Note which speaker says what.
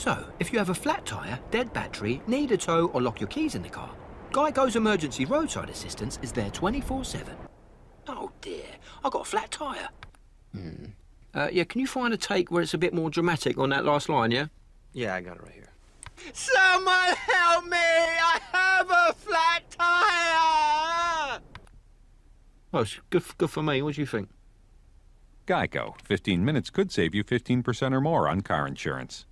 Speaker 1: So, if you have a flat tyre, dead battery, need a tow, or lock your keys in the car, Geico's emergency roadside assistance is there 24 7. Oh dear, I got a flat tyre. Hmm. Uh, yeah, can you find a take where it's a bit more dramatic on that last line, yeah?
Speaker 2: Yeah, I got it right here.
Speaker 3: Someone help me! I have a flat tyre!
Speaker 1: Oh, it's good, good for me. What do you think?
Speaker 4: Geico. 15 minutes could save you 15% or more on car insurance.